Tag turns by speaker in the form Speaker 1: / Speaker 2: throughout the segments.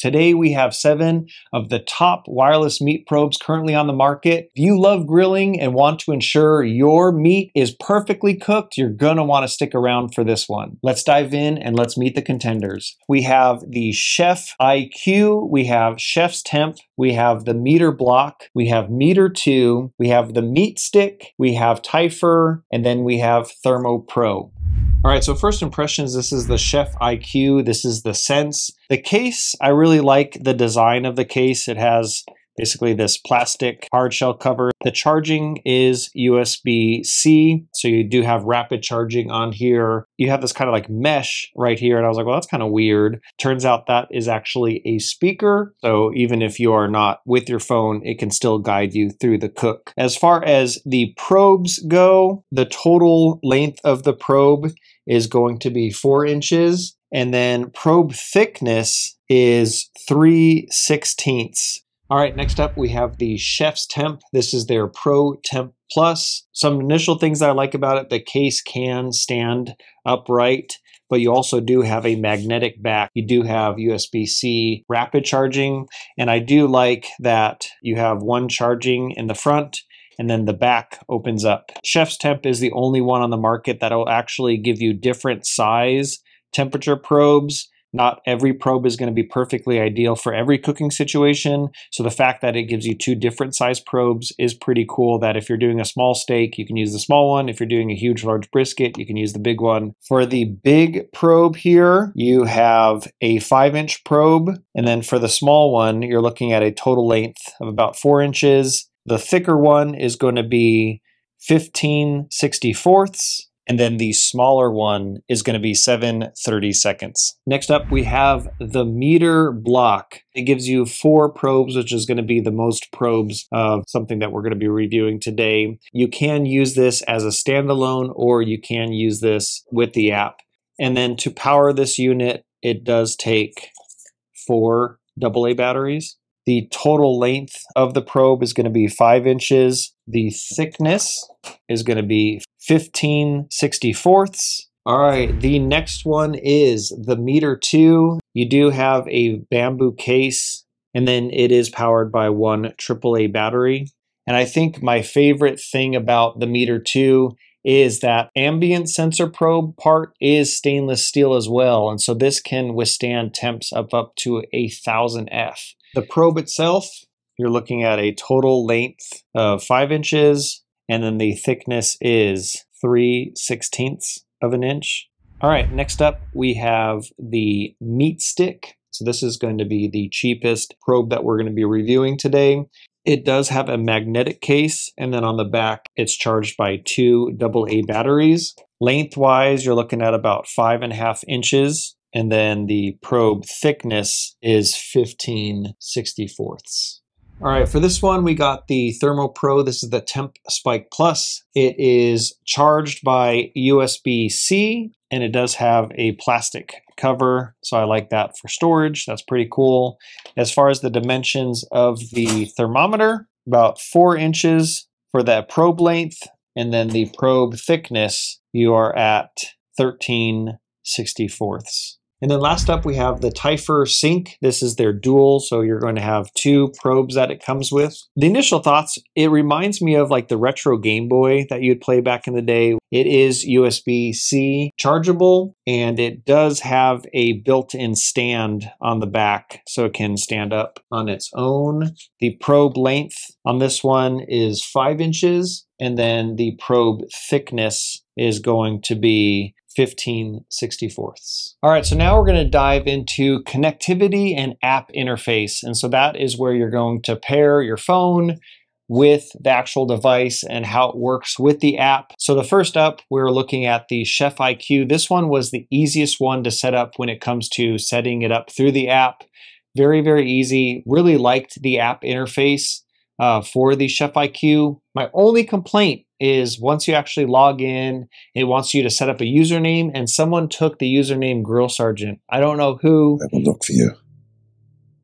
Speaker 1: Today we have seven of the top wireless meat probes currently on the market. If you love grilling and want to ensure your meat is perfectly cooked, you're gonna wanna stick around for this one. Let's dive in and let's meet the contenders. We have the Chef IQ, we have Chef's Temp, we have the Meater Block, we have Meater 2, we have the Meat Stick, we have Typhur, and then we have Thermo Pro. All right, so first impressions, this is the Chef IQ, this is the Sense. The case, I really like the design of the case. It has basically this plastic hard shell cover. The charging is USB-C, so you do have rapid charging on here. You have this kind of like mesh right here, and I was like, well, that's kind of weird. Turns out that is actually a speaker, so even if you are not with your phone, it can still guide you through the cook. As far as the probes go, the total length of the probe is going to be four inches. And then probe thickness is 3 sixteenths. All right, next up we have the Chef's Temp. This is their Pro Temp Plus. Some initial things that I like about it, the case can stand upright, but you also do have a magnetic back. You do have USB-C rapid charging, and I do like that you have one charging in the front and then the back opens up. Chef's Temp is the only one on the market that will actually give you different size temperature probes. Not every probe is going to be perfectly ideal for every cooking situation. So the fact that it gives you two different size probes is pretty cool that if you're doing a small steak, you can use the small one. If you're doing a huge large brisket, you can use the big one. For the big probe here, you have a five inch probe. And then for the small one, you're looking at a total length of about four inches. The thicker one is going to be 15 64ths, and then the smaller one is going to be 730 seconds. Next up, we have the Meater block. It gives you four probes, which is going to be the most probes of something that we're going to be reviewing today. You can use this as a standalone, or you can use this with the app. And then to power this unit, it does take four AA batteries. The total length of the probe is going to be 5 inches. The thickness is going to be 15 64ths. All right, the next one is the Meater 2. You do have a bamboo case, and then it is powered by one AAA battery. And I think my favorite thing about the Meater 2 is that ambient sensor probe part is stainless steel as well. And so this can withstand temps of up to a thousand F. The probe itself, you're looking at a total length of five inches, and then the thickness is 3 sixteenths of an inch. All right, next up we have the meat stick. So this is going to be the cheapest probe that we're going to be reviewing today. It does have a magnetic case, and then on the back, it's charged by two AA batteries. Lengthwise, you're looking at about five and a half inches, and then the probe thickness is 15 64ths. All right, for this one, we got the Thermo Pro. This is the Temp Spike Plus. It is charged by USB-C, and it does have a plastic cover, so I like that for storage. That's pretty cool. As far as the dimensions of the thermometer, about four inches for that probe length, and then the probe thickness, you are at 13 64ths. And then last up, we have the Typhur Sync. This is their dual, so you're going to have two probes that it comes with. The initial thoughts, it reminds me of like the retro Game Boy that you'd play back in the day. It is USB-C chargeable, and it does have a built-in stand on the back, so it can stand up on its own. The probe length on this one is five inches, and then the probe thickness is going to be 15 64ths. All right, so now we're going to dive into connectivity and app interface. And so that is where you're going to pair your phone with the actual device and how it works with the app. So the first up, we're looking at the Chef IQ. This one was the easiest one to set up when it comes to setting it up through the app. Very, very easy. Really liked the app interface uh, for the Chef IQ. My only complaint is once you actually log in, it wants you to set up a username, and someone took the username Grill Sergeant. I don't know who.
Speaker 2: I will look for you.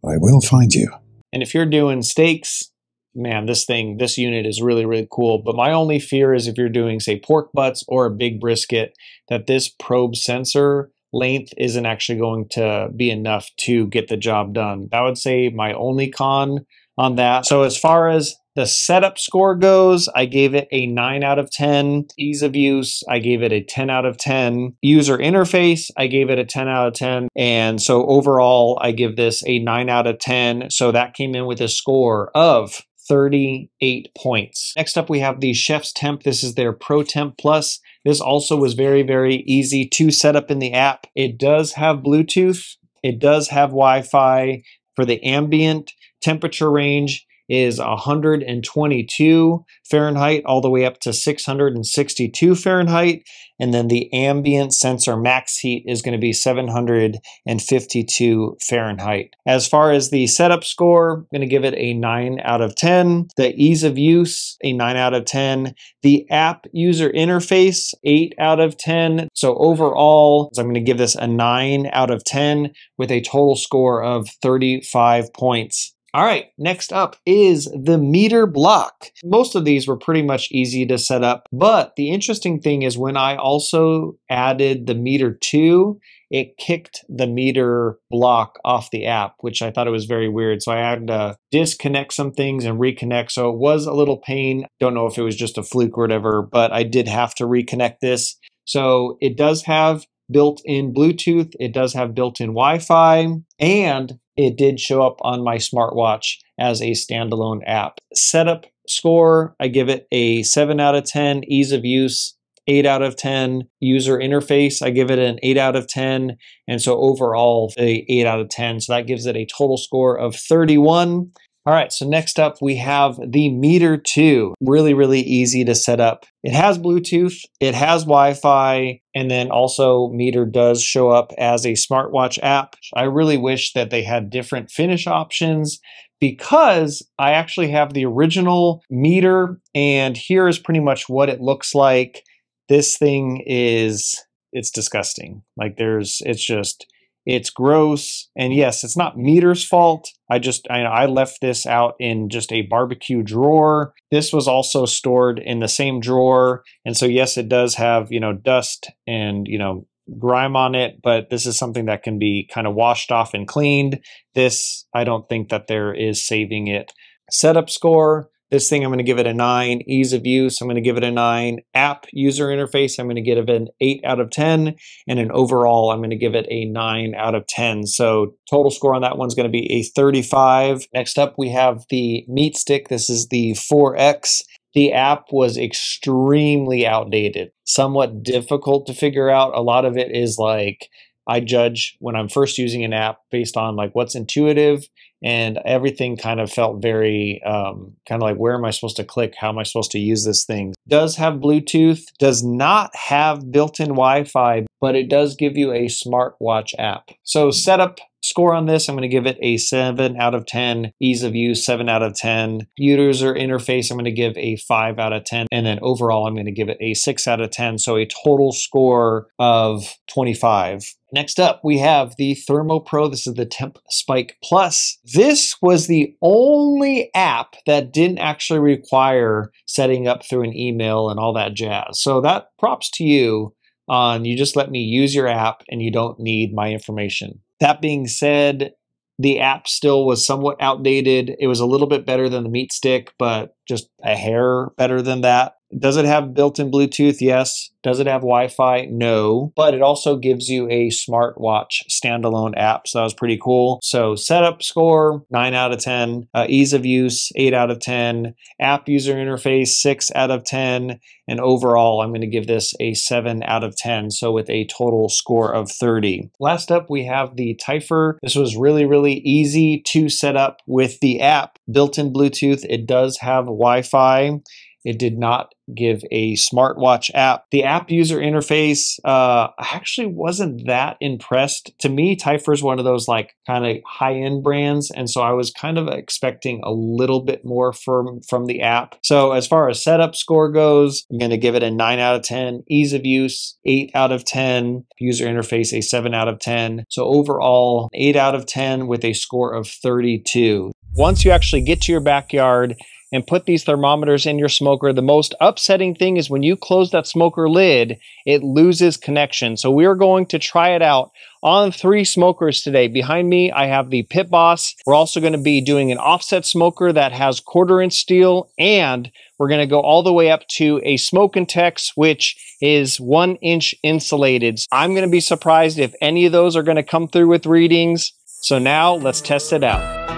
Speaker 2: I will find you.
Speaker 1: And if you're doing steaks, man, this thing, this unit is really, really cool. But my only fear is if you're doing, say, pork butts or a big brisket, that this probe sensor length isn't actually going to be enough to get the job done. That would say my only con on that. So as far as the setup score goes, I gave it a 9 out of 10. Ease of use, I gave it a 10 out of 10. User interface, I gave it a 10 out of 10. And so overall, I give this a 9 out of 10. So that came in with a score of 38 points. Next up, we have the Chef's Temp. This is their Pro Temp Plus. This also was very, very easy to set up in the app. It does have Bluetooth. It does have Wi-Fi for the ambient temperature range is 122 Fahrenheit all the way up to 662 Fahrenheit. And then the ambient sensor max heat is going to be 752 Fahrenheit. As far as the setup score, I'm going to give it a 9 out of 10. The ease of use, a 9 out of 10. The app user interface, 8 out of 10. So overall, I'm going to give this a 9 out of 10 with a total score of 35 points. All right, next up is the Meater block. Most of these were pretty much easy to set up, but the interesting thing is when I also added the Meater 2, it kicked the Meater block off the app, which I thought it was very weird. So I had to disconnect some things and reconnect. So it was a little pain. Don't know if it was just a fluke or whatever, but I did have to reconnect this. So it does have built in Bluetooth, it does have built in Wi Fi, and it did show up on my smartwatch as a standalone app. Setup score, I give it a 7 out of 10. Ease of use, 8 out of 10. User interface, I give it an 8 out of 10. And so overall, a 8 out of 10. So that gives it a total score of 31. All right, so next up we have the Meater 2. Really, really easy to set up. It has Bluetooth, it has Wi Fi, and then also Meater does show up as a smartwatch app. I really wish that they had different finish options because I actually have the original Meater, and here is pretty much what it looks like. This thing is, it's disgusting. Like there's, it's just, it's gross. And yes, it's not Meater's fault. I just, I, I left this out in just a barbecue drawer. This was also stored in the same drawer. And so, yes, it does have, you know, dust and, you know, grime on it, but this is something that can be kind of washed off and cleaned. This, I don't think that there is saving it. Setup score, this thing, I'm going to give it a 9. Ease of use, I'm going to give it a 9. App user interface, I'm going to give it an 8 out of 10. And an overall, I'm going to give it a 9 out of 10. So total score on that one's going to be a 35. Next up, we have the Meat Stick. This is the 4X. The app was extremely outdated, somewhat difficult to figure out. A lot of it is like I judge when I'm first using an app based on like what's intuitive and everything kind of felt very um, kind of like where am I supposed to click? How am I supposed to use this thing? Does have Bluetooth, does not have built-in Wi-Fi, but it does give you a smartwatch app. So setup Score on this, I'm going to give it a 7 out of 10. Ease of use, 7 out of 10. User interface, I'm going to give a 5 out of 10. And then overall, I'm going to give it a 6 out of 10. So a total score of 25. Next up, we have the Thermo Pro. This is the Temp Spike Plus. This was the only app that didn't actually require setting up through an email and all that jazz. So that props to you on you just let me use your app and you don't need my information. That being said, the app still was somewhat outdated. It was a little bit better than the Meat Stick, but just a hair better than that. Does it have built in Bluetooth? Yes. Does it have Wi Fi? No. But it also gives you a smartwatch standalone app. So that was pretty cool. So, setup score 9 out of 10. Uh, ease of use 8 out of 10. App user interface 6 out of 10. And overall, I'm going to give this a 7 out of 10. So, with a total score of 30. Last up, we have the Typhur. This was really, really easy to set up with the app. Built in Bluetooth. It does have Wi Fi. It did not give a smartwatch app. The app user interface, uh, I actually wasn't that impressed. To me, Typhur is one of those like kind of high end brands, and so I was kind of expecting a little bit more from from the app. So as far as setup score goes, I'm going to give it a nine out of ten. Ease of use, eight out of ten. User interface, a seven out of ten. So overall, eight out of ten with a score of 32. Once you actually get to your backyard and put these thermometers in your smoker. The most upsetting thing is when you close that smoker lid, it loses connection. So we are going to try it out on three smokers today. Behind me, I have the Pit Boss. We're also going to be doing an offset smoker that has quarter inch steel, and we're going to go all the way up to a SmokinTex, which is one inch insulated. I'm going to be surprised if any of those are going to come through with readings. So now let's test it out.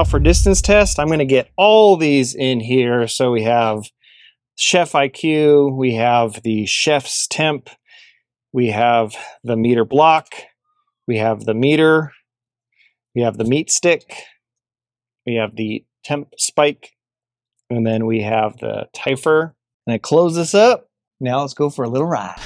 Speaker 1: Now for distance test, I'm going to get all these in here. So we have Chef IQ, we have the Chef's Temp, we have the Meater block, we have the Meater, we have the meat stick, we have the temp spike, and then we have the Typhur. And I close this up. Now let's go for a little ride.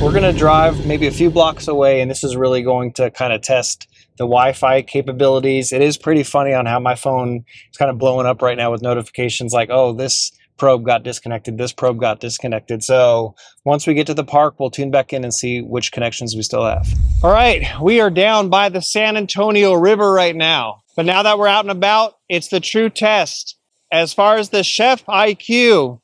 Speaker 1: We're going to drive maybe a few blocks away, and this is really going to kind of test the Wi-Fi capabilities. It is pretty funny on how my phone is kind of blowing up right now with notifications like, oh, this probe got disconnected, this probe got disconnected. So once we get to the park, we'll tune back in and see which connections we still have. All right, we are down by the San Antonio River right now. But now that we're out and about, it's the true test. As far as the Chef IQ,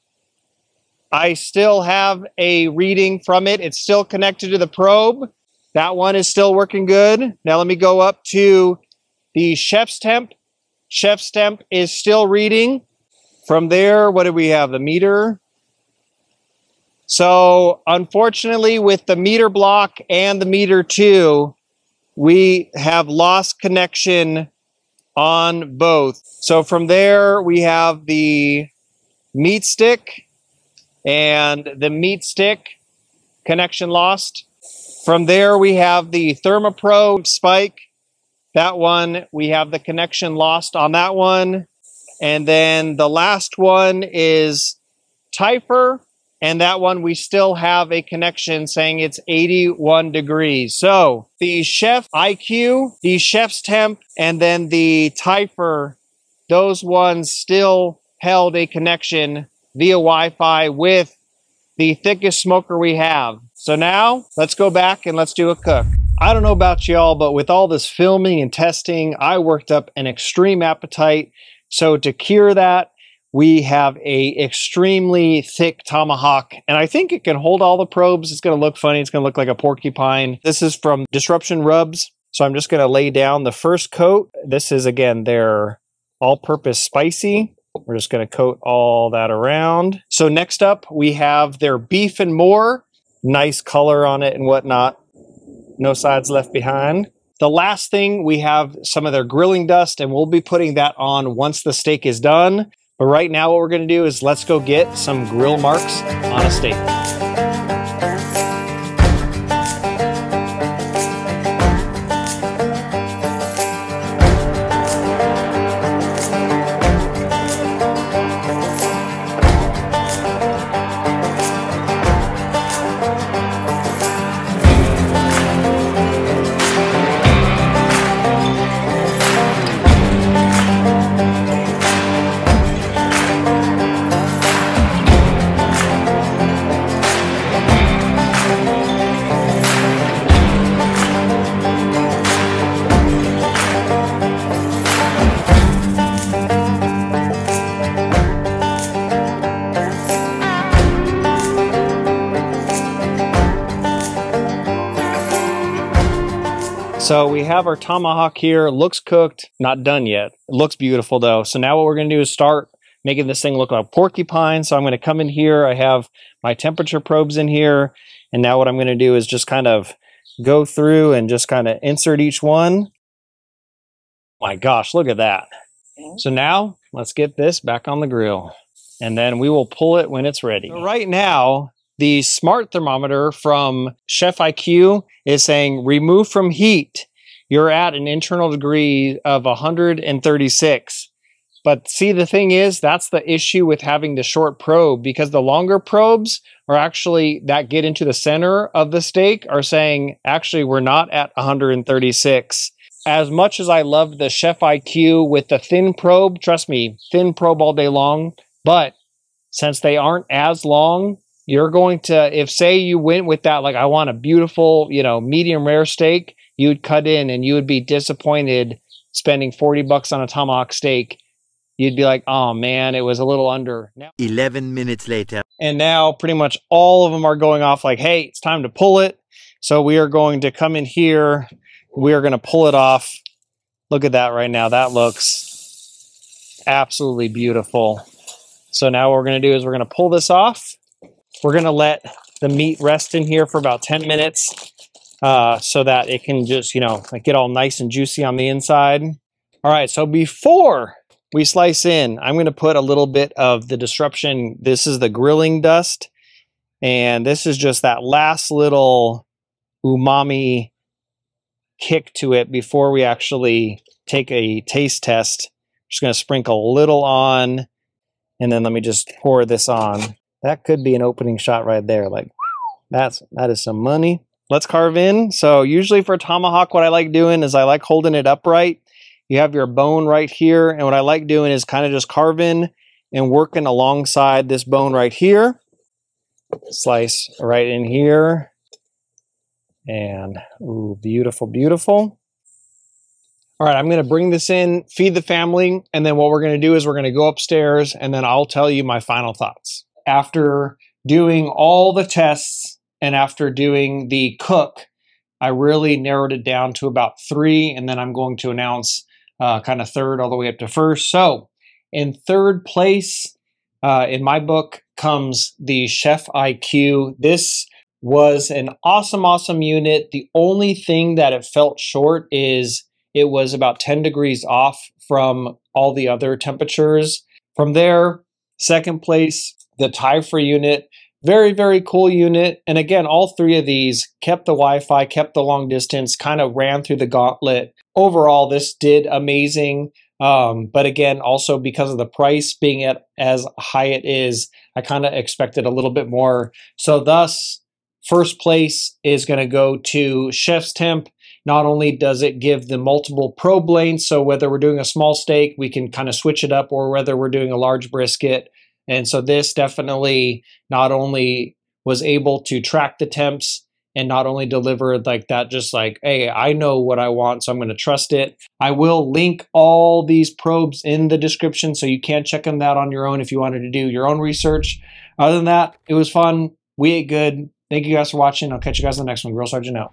Speaker 1: I still have a reading from it. It's still connected to the probe. That one is still working good. Now let me go up to the chef's temp. Chef's temp is still reading. From there, what do we have? The Meater. So unfortunately, with the Meater block and the Meater two, we have lost connection on both. So from there, we have the meat stick and the meat stick connection lost. From there, we have the ThermoPro spike. That one, we have the connection lost on that one. And then the last one is Typhur. And that one, we still have a connection saying it's 81 degrees. So the Chef IQ, the Chef's Temp, and then the Typhur, those ones still held a connection via Wi-Fi with the thickest smoker we have. So now let's go back and let's do a cook. I don't know about y'all, but with all this filming and testing, I worked up an extreme appetite. So to cure that, we have a extremely thick tomahawk and I think it can hold all the probes. It's going to look funny. It's going to look like a porcupine. This is from Disruption Rubs. So I'm just going to lay down the first coat. This is again their all-purpose spicy. We're just going to coat all that around. So next up, we have their beef and more. Nice color on it and whatnot. No sides left behind. The last thing, we have some of their grilling dust, and we'll be putting that on once the steak is done. But right now, what we're going to do is let's go get some grill marks on a steak. So we have our tomahawk here. Looks cooked, not done yet. It looks beautiful though. So now what we're gonna do is start making this thing look like porcupine. So I'm gonna come in here. I have my temperature probes in here. And now what I'm gonna do is just kind of go through and just kind of insert each one. My gosh, look at that. So now let's get this back on the grill and then we will pull it when it's ready. So right now, the smart thermometer from Chef IQ is saying remove from heat. You're at an internal degree of 136. But see, the thing is, that's the issue with having the short probe because the longer probes are actually that get into the center of the steak are saying, actually, we're not at 136. As much as I love the Chef IQ with the thin probe, trust me, thin probe all day long, but since they aren't as long, you're going to, if say you went with that, like I want a beautiful, you know, medium rare steak, you'd cut in and you would be disappointed spending 40 bucks on a tomahawk steak. You'd be like, oh man, it was a little under.
Speaker 3: Now, 11 minutes later.
Speaker 1: And now pretty much all of them are going off like, hey, it's time to pull it. So we are going to come in here. We are going to pull it off. Look at that right now. That looks absolutely beautiful. So now what we're going to do is we're going to pull this off. We're going to let the meat rest in here for about 10 minutes uh, so that it can just, you know, get all nice and juicy on the inside. All right, so before we slice in, I'm going to put a little bit of the disruption. This is the grilling dust. And this is just that last little umami kick to it before we actually take a taste test. Just going to sprinkle a little on and then let me just pour this on. That could be an opening shot right there. Like that's that is some money. Let's carve in. So usually for a tomahawk, what I like doing is I like holding it upright. You have your bone right here. And what I like doing is kind of just carving and working alongside this bone right here. Slice right in here. And ooh, beautiful, beautiful. All right, I'm going to bring this in, feed the family, and then what we're going to do is we're going to go upstairs and then I'll tell you my final thoughts. After doing all the tests and after doing the cook, I really narrowed it down to about three, and then I'm going to announce uh, kind of third all the way up to first. So, in third place, uh, in my book, comes the Chef IQ. This was an awesome, awesome unit. The only thing that it felt short is it was about 10 degrees off from all the other temperatures. From there, second place, the Typhur unit. Very, very cool unit. And again, all three of these kept the Wi Fi, kept the long distance, kind of ran through the gauntlet. Overall, this did amazing. Um, but again, also because of the price being at as high it is, I kind of expected a little bit more. So, thus, first place is going to go to Chef's Temp. Not only does it give the multiple probe lanes, so whether we're doing a small steak, we can kind of switch it up, or whether we're doing a large brisket. And so this definitely not only was able to track the temps and not only deliver like that, just like, hey, I know what I want, so I'm going to trust it. I will link all these probes in the description, so you can check them out on your own if you wanted to do your own research. Other than that, it was fun. We ate good. Thank you guys for watching. I'll catch you guys in the next one. Grill Sergeant out.